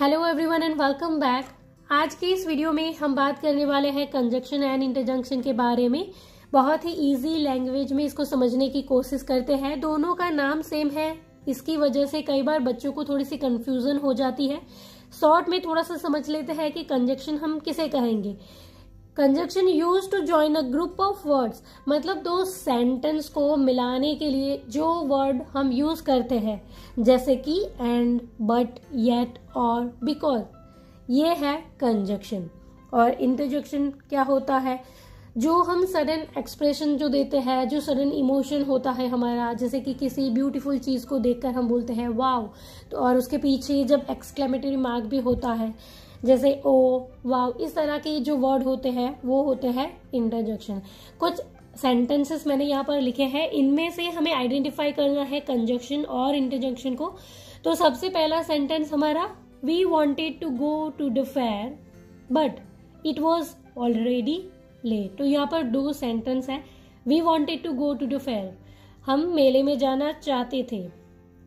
Hello everyone and welcome back आज के इस वीडियो में हम बात करने वाले हैं कंजक्शन एंड इंटरजंक्शन के बारे में। बहुत ही इजी लैंग्वेज में इसको समझने की कोशिश करते हैं। दोनों का नाम सेम है। इसकी वजह से कई बार बच्चों को थोड़ी सी कंफ्यूजन हो जाती है। शॉर्ट में थोड़ा सा समझ लेते हैं कि कंजक्शन हम किसे कहेंगे। Conjunction use to join a group of words मतलब दो सेंटेंस को मिलाने के लिए जो वर्ड हम यूज़ करते हैं, जैसे कि एंड बट येट और बिकॉज़ ये है कंजक्शन। और इंटरजेक्शन क्या होता है? जो हम सडन एक्सप्रेशन जो देते हैं, जो सडन इमोशन होता है हमारा, जैसे कि किसी ब्यूटीफुल चीज़ को देखकर हम बोलते हैं वाव तो और उसके पीछे जब एक्सक्लेमेटरी मार्क भी होता है जैसे ओ, वाव, इस तरह के जो वर्ड होते हैं, वो होते हैं इंटरजेक्शन कुछ सेंटेंसेस मैंने यहाँ पर लिखे हैं, इनमें से हमें आइडेंटिफाई करना है कंजक्शन और इंटरजेक्शन को. तो सबसे पहला सेंटेंस हमारा we wanted to go to the fair but it was already late तो यहाँ पर दो सेंटेंस है we wanted to go to the fair हम मेले में जाना चाहते थे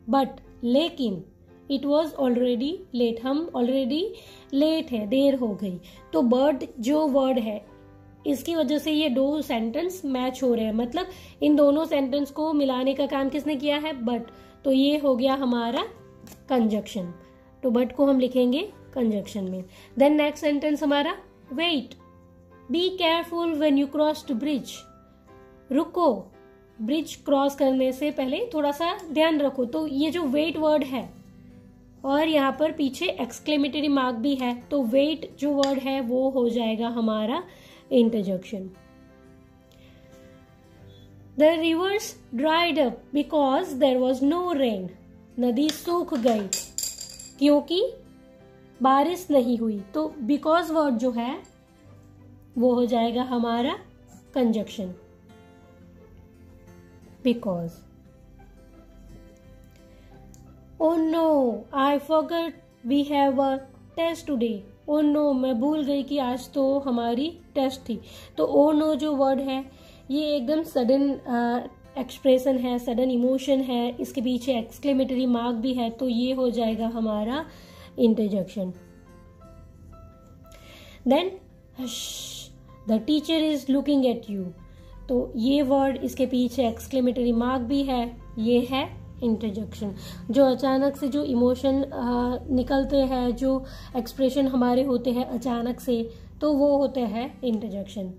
बट लेकिन इट वॉज़ ऑलरेडी लेट हम ऑलरेडी लेट है, देर हो गई। तो बर्ड जो वर्ड है, इसकी वजह से ये दो सेंटेंस मैच हो रहे हैं। मतलब इन दोनों सेंटेंस को मिलाने का काम किसने किया है? बट तो ये हो गया हमारा कंजक्शन तो बट को हम लिखेंगे कंजक्शन में। देन नेक्स्ट सेंटेंस हमारा wait be careful when you cross to bridge रुको ब्रिज क्रॉस करने से पहले थोड़ा सा ध्यान रखो। तो ये जो वेट वर्ड है और यहाँ पर पीछे एक्सक्लेमेटरी मार्क भी है तो वेट जो वर्ड है वो हो जाएगा हमारा interjection the rivers dried up because there was no rain नदी सूख गई क्योंकि बारिश नहीं हुई तो बिकॉज़ वर्ड जो है वो हो जाएगा हमारा conjunction because oh no I forgot we have a test today oh no मैं भूल गई कि आज तो हमारी टेस्ट थी। तो ओ नो जो वर्ड है, ये एकदम सडन एक्सप्रेशन है सडन इमोशन है। इसके पीछे एक्सक्लेमेटरी मार्क भी है तो ये हो जाएगा हमारा interjection then the teacher is looking at you तो ये वर्ड इसके पीछे एक्सक्लेमेटरी मार्क भी है, ये है इंटरजेक्शन जो अचानक से जो इमोशन निकलते हैं, जो एक्सप्रेशन हमारे होते हैं अचानक से तो वो होते हैं interjection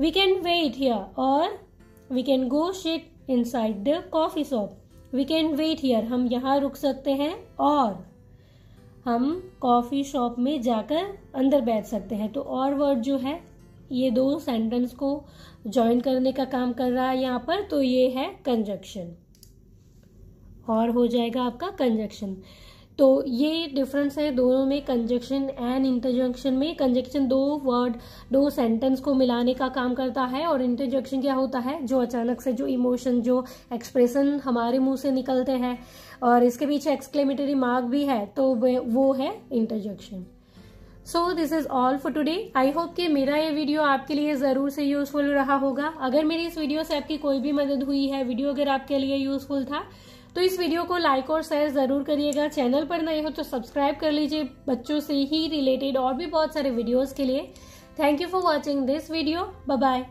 we can wait here और we can go sit inside the coffee shop we can wait here हम यहाँ रुक सकते हैं और हम कॉफ़ी शॉप में जाकर अंदर बैठ सकते हैं। तो और वर्ड जो है, ये दो सेंटेंस को ज्वाइन करने का काम कर रहा है यहाँ पर तो ये है कंजक्शन और हो जाएगा आपका कंजक्शन तो ये डिफरेंस है दोनों में कंजक्शन एंड इंटरजंक्शन में. कंजक्शन दो वर्ड दो सेंटेंस को मिलाने का काम करता है और इंटरजंक्शन क्या होता है? जो अचानक से जो इमोशन जो एक्सप्रेशन हमारे मुँह से निकलते हैं और इसके पीछे एक्सक्लेमेटरी मार्क भी है तो वो है interjection so this is all for today I hope कि मेरा ये वीडियो आपके लिए ज़रूर से यूजफुल रहा होगा. अगर मेरी इस वीडियो से आपकी कोई भी मदद हुई है वीडियो अगर आपके लिए यूजफुल था तो इस वीडियो को लाइक और शेयर ज़रूर करिएगा। चैनल पर नए हो तो सब्सक्राइब कर लीजिए बच्चों से ही रिलेटेड और भी बहुत सारे वीडियोज़ के लिए। Thank you for watching this video bye